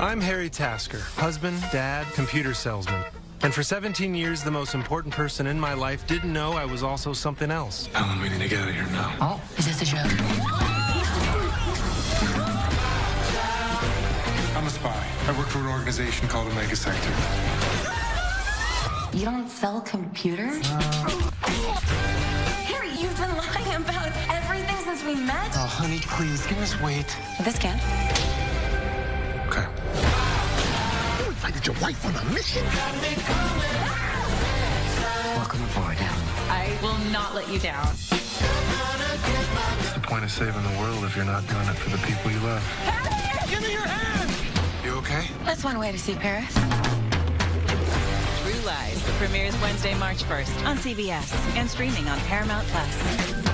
I'm Harry Tasker, husband, dad, computer salesman. And for 17 years, the most important person in my life didn't know I was also something else. Helen, we need to get out of here now. Oh, is this a joke? I'm a spy. I work for an organization called Omega Sector. You don't sell computers? Harry, you've been lying about everything since we met. Oh, honey, please, give us wait. This can. You invited your wife on a mission? Welcome aboard, Helen. I will not let you down. What's the point of saving the world if you're not doing it for the people you love? Give me your hand! You okay? That's one way to see Paris. True Lies premieres Wednesday, March 1st on CBS and streaming on Paramount Plus.